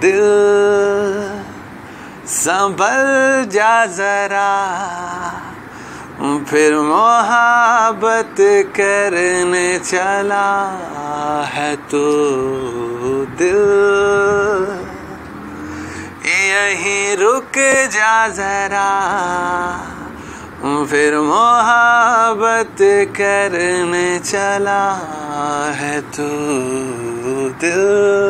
दिल संभल जा जरा, फिर मोहब्बत करने चला है तो दिल। यहीं रुक जा जरा, फिर मोहब्बत करने चला है तो दिल।